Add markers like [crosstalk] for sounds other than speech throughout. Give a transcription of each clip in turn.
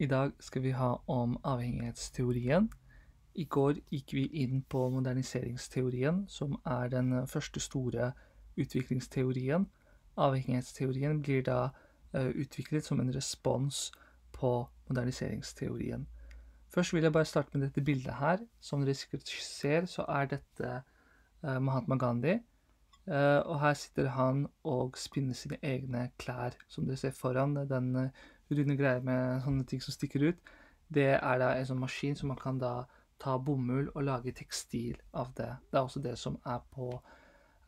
I dag skal vi ha om avhengighetsteorien. I går gikk vi inn på moderniseringsteorien, som er den første store utviklingsteorien. Avhengighetsteorien blir da uh, utviklet som en respons på moderniseringsteorien. Først vil jeg bare starte med dette bildet her. Som dere sikkert ser, så er dette uh, Mahatma Gandhi. Uh, og her sitter han og spinner sine egne klær, som dere ser foran. Den runde greier med sånne ting som stikker ut. Det er da en sånn maskin som man kan da ta bomull og lage tekstil av det. Det er også det som er på,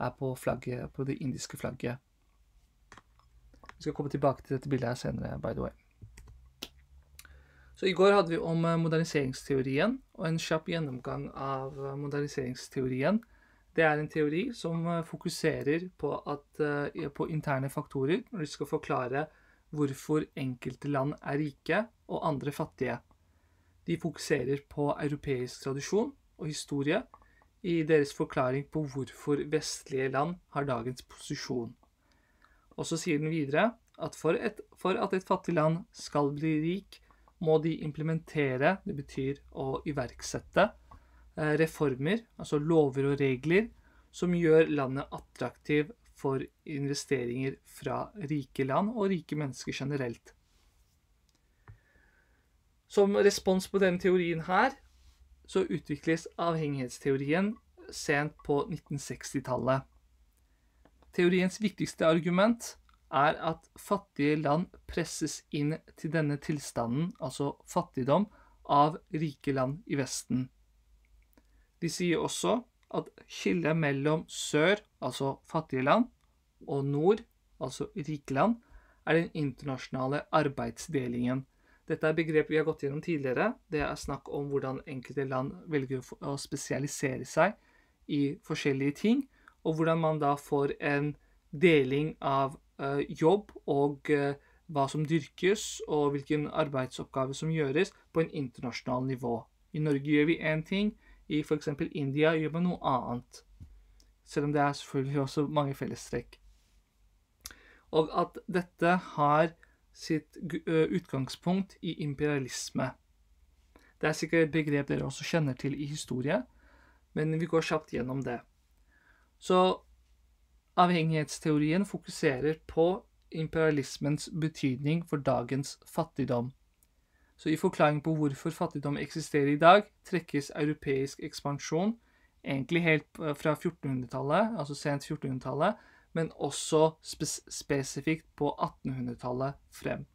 er på flagget, på det indiske flagget. Vi skal komme tilbake til dette bildet her senere, by the way. Så I går hadde vi om eh, moderniseringsteorien, og en kjapp gjennomgang av eh, moderniseringsteorien. Det er en teori som eh, fokuserer på, at, på interne faktorer når de skal forklare hvorfor enkelte land er rike og andre fattige. De fokuserer på europeisk tradisjon og historie i deres forklaring på hvorfor vestlige land har dagens posisjon. Og så sier den videre at for, et, for at et fattig land skal bli rik, må de implementere, det betyr å iverksette, eh, reformer, altså lover og regler, som gjør landet attraktiv for investeringer fra rike land og rike mennesker generelt. Som respons på denne teorien her, så utvikles avhengighetsteorien sent på 1960-tallet. Teoriens viktigste argument er at fattige land presses inn til denne tilstanden, altså fattigdom, av rike land i Vesten. De sier også at skillet mellom sør, altså fattige land, og nord, altså rike land, er den internasjonale arbeidsdelingen. Dette er begrep vi har gått gjennom tidligere. Det er snakk om hvordan enkelte land velger å spesialisere seg i forskjellige ting, og hvordan man da får en deling av uh, jobb og uh, hva som dyrkes, og hvilken arbeidsoppgave som gjøres, på en internasjonal nivå. I Norge gjør vi én ting, i f.eks. India gjør man noe annet. Selv om det er selvfølgelig også mange fellestrekk. Og at dette har sitt utgangspunkt i imperialisme. Det er sikkert et begrep dere også kjenner til i historie, men vi går kjapt gjennom det. Så avhengighetsteorien fokuserer på imperialismens betydning for dagens fattigdom. Så i forklaring på hvorfor fattigdom eksisterer i dag, trekkes europeisk ekspansjon egentlig helt fra 1400-tallet, altså sent 1400-tallet, men også spes spesifikt på 1800-tallet frem.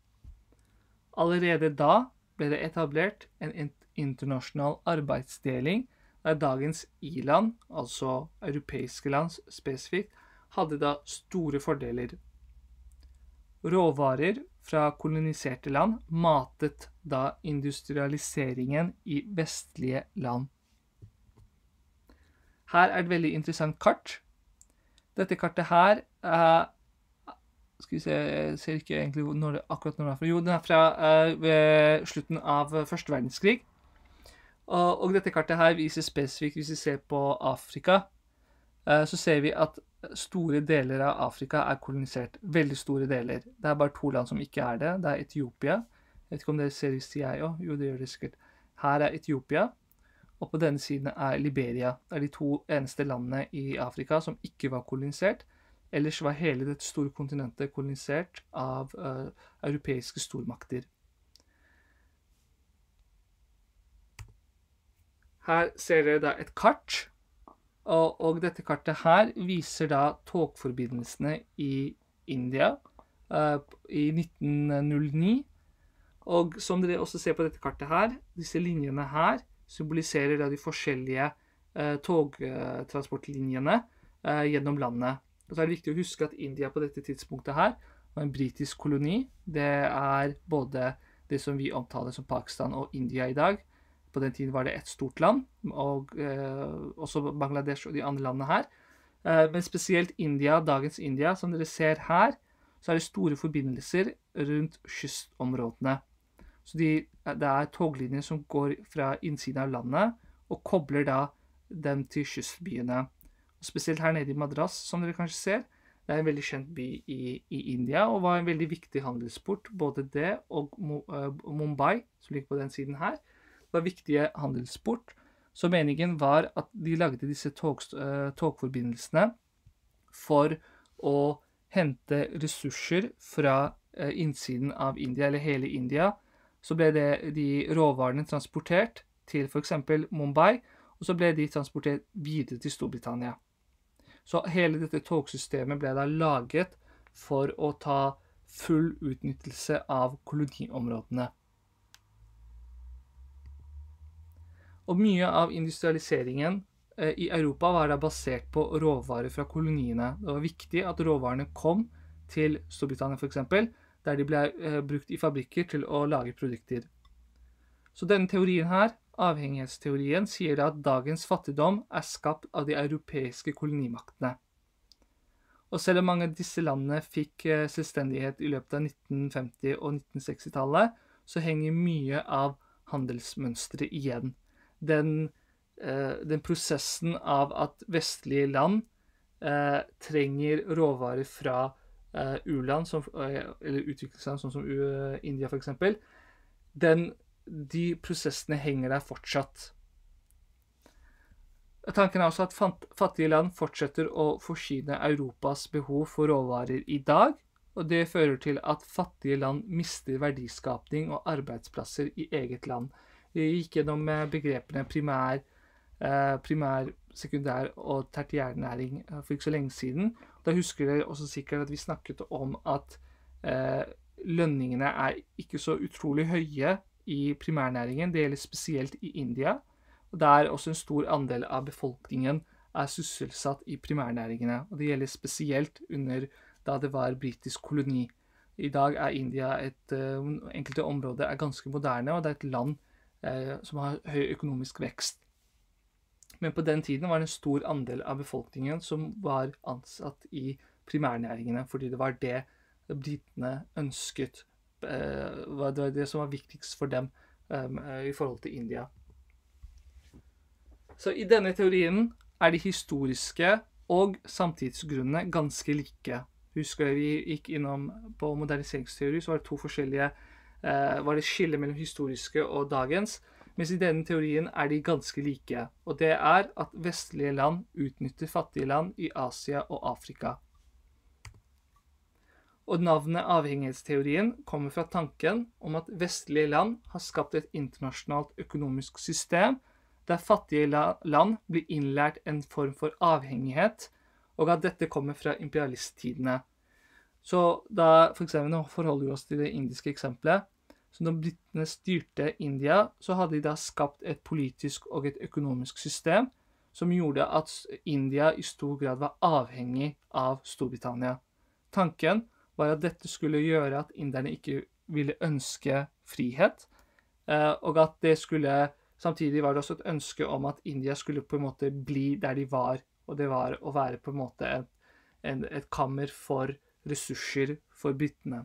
Allerede da ble det etablert en internasjonal arbeidsdeling der dagens i-land, altså europeiske land spesifikt, hadde da store fordeler. Råvarer fra koloniserte land matet da industrialiseringen i vestlige land. Her er et veldig interessant kart. Dette kartet her eh, Skal vi se Jeg ser ikke egentlig når akkurat når det er fra. Jo, den er fra eh, slutten av første verdenskrig. Og, og, dette kartet her viser spesifikt Hvis vi ser på Afrika, eh, så ser vi at store deler av Afrika er kolonisert. Veldig store deler. Det er bare to land som ikke er det. Det er Etiopia. Jeg vet ikke om dere ser det jeg òg. Jo, det gjør dere sikkert. Her er Etiopia. Og på denne siden er Liberia. Det er de to eneste landene i Afrika som ikke var kolonisert. Ellers var hele dette store kontinentet kolonisert av uh, europeiske stormakter. Her ser dere da et kart og, og, dette kartet her viser da togforbindelsene i India uh, i 1909. Og som dere også ser på dette kartet her, disse linjene her symboliserer da de forskjellige uh, togtransportlinjene uh, gjennom landet. Og så er det viktig å huske at India på dette tidspunktet her var en britisk koloni. Det er både det som vi omtaler som Pakistan og India i dag. På den tiden var det ett stort land, og eh, også Bangladesh og de andre landene her. Eh, men spesielt India, dagens India, som dere ser her, så er det store forbindelser rundt kystområdene. Så de, det er toglinjer som går fra innsiden av landet og kobler da dem til kystbyene. Og spesielt her nede i Madras, som dere kanskje ser, Det er en veldig kjent by i, i India og var en veldig viktig handelsport. Både det og eh, Mumbai, som ligger på den siden her, var viktige handelsport. Så meningen var at de lagde disse eh, togforbindelsene for å hente ressurser fra eh, innsiden av India, eller hele India. Så ble det de råvarene transportert til f.eks. Mumbai, og så ble de transportert videre til Storbritannia. Så hele dette togsystemet ble da laget for å ta full utnyttelse av koloniområdene. Og mye av industrialiseringen eh, i Europa var da basert på råvarer fra koloniene. Det var viktig at råvarene kom til Storbritannia f.eks., der de ble eh, brukt i fabrikker til å lage produkter. Så denne teorien her, avhengighetsteorien, sier at dagens fattigdom er skapt av de europeiske kolonimaktene. Og selv om mange av disse landene fikk eh, selvstendighet i løpet av 1950- og 1960-tallet, så henger mye av handelsmønsteret igjen. Den, eh, den prosessen av at vestlige land eh, trenger råvarer fra eh, u-land, eller utviklingsland sånn som India f.eks., de prosessene henger der fortsatt. Tanken er også at fattige land fortsetter å forsyne Europas behov for råvarer i dag, og det fører til at fattige land mister verdiskapning og arbeidsplasser i eget land. Vi gikk gjennom eh, begrepene primær, eh, primær, sekundær og tertiærnæring eh, for ikke så lenge siden. Da husker dere også sikkert at vi snakket om at lønningene er ikke så utrolig høye i primærnæringen. Det gjelder spesielt i India. Der også en stor andel av befolkningen er sysselsatt i primærnæringene. Og det gjelder spesielt under da det var britisk koloni. I dag er India et Enkelte områder er ganske moderne, og det er et land som har høy økonomisk vekst. Men på den tiden var det en stor andel av befolkningen som var ansatt i primærnæringene, fordi det var det britene ønsket eh, Det var det som var viktigst for dem eh, i forhold til India. Så i denne teorien er de historiske og samtidsgrunnene ganske like. Husker vi gikk innom på moderniseringsteori, så var det to forskjellige eh, var det skille mellom historiske og dagens. Mens i denne teorien er de ganske like. Og det er at vestlige land utnytter fattige land i Asia og Afrika. Og navnet avhengighetsteorien kommer fra tanken om at vestlige land har skapt et internasjonalt økonomisk system der fattige land blir innlært en form for avhengighet, og at dette kommer fra imperialisttidene. Så da, for eksempel, nå forholder vi oss til det indiske eksempelet. Så når britene styrte India, så hadde de da skapt et politisk og et økonomisk system som gjorde at India i stor grad var avhengig av Storbritannia. Tanken var at dette skulle gjøre at inderne ikke ville ønske frihet, eh, og at det skulle Samtidig var det også et ønske om at India skulle på en måte bli der de var, og det var å være på en måte et, et kammer for ressurser for britene.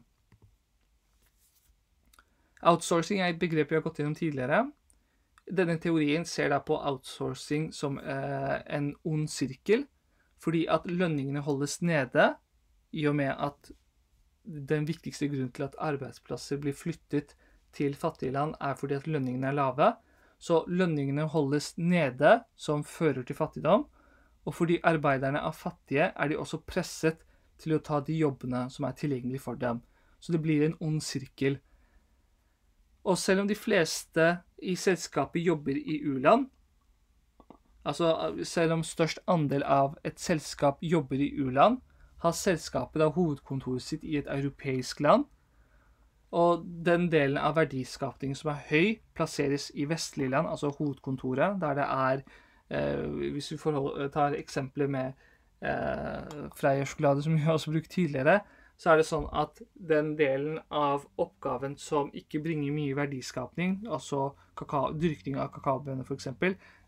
Outsourcing er et begrep vi har gått gjennom tidligere. Denne teorien ser da på outsourcing som eh, en ond sirkel, fordi at lønningene holdes nede, i og med at den viktigste grunnen til at arbeidsplasser blir flyttet til fattige land, er fordi at lønningene er lave. Så lønningene holdes nede, som fører til fattigdom. Og fordi arbeiderne er fattige, er de også presset til å ta de jobbene som er tilgjengelige for dem. Så det blir en ond sirkel. Og selv om de fleste i selskapet jobber i u-land, altså selv om størst andel av et selskap jobber i u-land, har selskapet da hovedkontoret sitt i et europeisk land, og den delen av verdiskapningen som er høy, plasseres i vestlige land, altså hovedkontoret, der det er eh, Hvis vi tar eksempler med eh, Freia-sjokolade, som vi har også brukt tidligere, så er det sånn at den delen av oppgaven som ikke bringer mye verdiskapning, altså kakao, dyrking av kakaobønner f.eks.,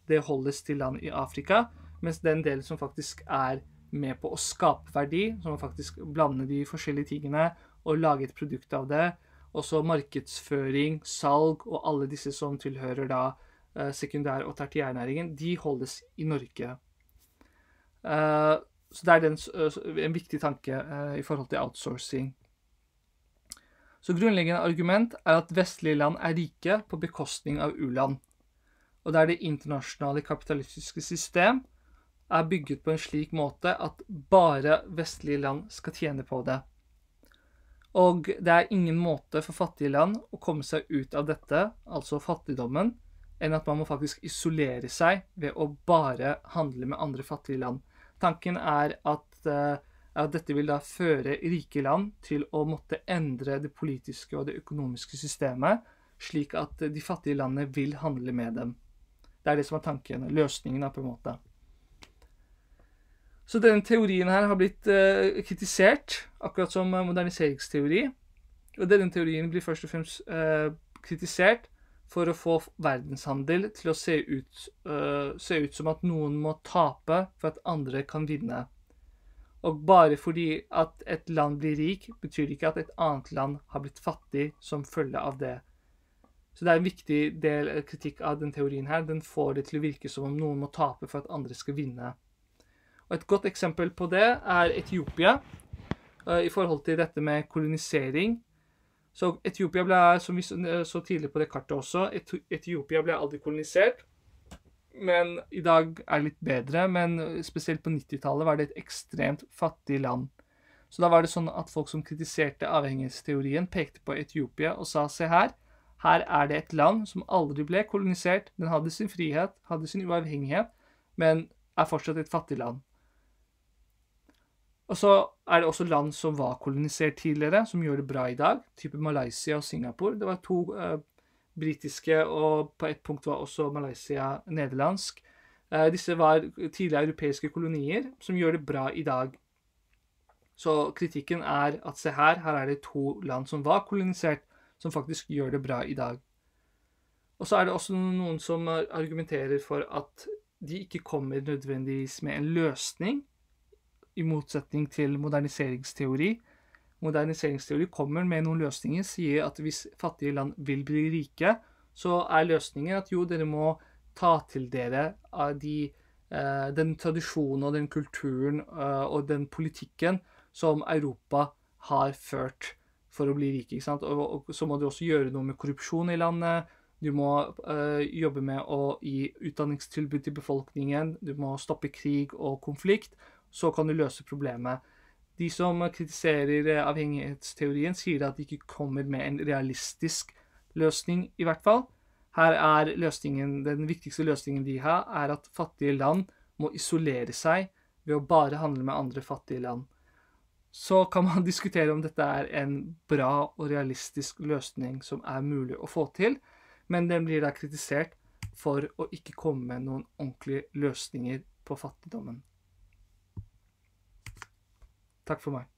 det holdes til land i Afrika, mens den delen som faktisk er med på å skape verdi, som faktisk blander de forskjellige tingene og lage et produkt av det, også markedsføring, salg og alle disse som tilhører da eh, sekundær- og tertiærnæringen, de holdes i Norge. Eh, så det er den, en viktig tanke i forhold til outsourcing. Så grunnleggende argument er at vestlige land er rike på bekostning av u-land. Og der det internasjonale kapitalistiske system er bygget på en slik måte at bare vestlige land skal tjene på det. Og det er ingen måte for fattige land å komme seg ut av dette, altså fattigdommen, enn at man må faktisk isolere seg ved å bare handle med andre fattige land. Tanken er at, uh, at dette vil da føre rike land til å måtte endre det politiske og det økonomiske systemet, slik at de fattige landene vil handle med dem. Det er det som er tanken. Løsningen, på en måte. Så denne teorien her har blitt uh, kritisert, akkurat som moderniseringsteori. Og denne teorien blir først og fremst uh, kritisert for å få verdenshandel til å se ut, uh, se ut, som at noen må tape for at andre kan vinne. Og bare fordi at et land blir rik, betyr det ikke at et annet land har blitt fattig som følge av det. Så det er en viktig del kritikk av den teorien her. Den får det til å virke som om noen må tape for at andre skal vinne. Og Et godt eksempel på det er Etiopia uh, i forhold til dette med kolonisering. Så Etiopia ble, som vi så tidlig på det kartet også, Etiopia ble aldri kolonisert. Men i dag er det litt bedre. Men spesielt på 90-tallet var det et ekstremt fattig land. Så da var det sånn at folk som kritiserte avhengighetsteorien, pekte på Etiopia og sa se her, her er det et land som aldri ble kolonisert. Den hadde sin frihet, hadde sin uavhengighet, men er fortsatt et fattig land. Og så er det også land som var kolonisert tidligere, som gjør det bra i dag. Type Malaysia og Singapore. Det var to uh, britiske, og på et punkt var også Malaysia nederlandsk. Uh, disse var tidligere europeiske kolonier som gjør det bra i dag. Så kritikken er at se her, her er det to land som var kolonisert, som faktisk gjør det bra i dag. Og så er det også noen som argumenterer for at de ikke kommer nødvendigvis med en løsning i motsetning til moderniseringsteori. Moderniseringsteori kommer med noen løsninger, sier at hvis fattige land vil bli rike, så er løsningen at jo, dere må ta til dere av de, eh, den tradisjonen og den kulturen eh, og den politikken som Europa har ført for å bli rike. ikke sant? Og, og så må du også gjøre noe med korrupsjon i landet. Du må eh, jobbe med å gi utdanningstilbud til befolkningen. Du må stoppe krig og konflikt så kan du løse problemet. De som kritiserer eh, avhengighetsteorien, sier at de ikke kommer med en realistisk løsning, i hvert fall. Her er Den viktigste løsningen de har, er at fattige land må isolere seg ved å bare handle med andre fattige land. Så kan man [laughs] diskutere om dette er en bra og realistisk løsning som er mulig å få til, men den blir da kritisert for å ikke komme med noen ordentlige løsninger på fattigdommen. Takk for meg.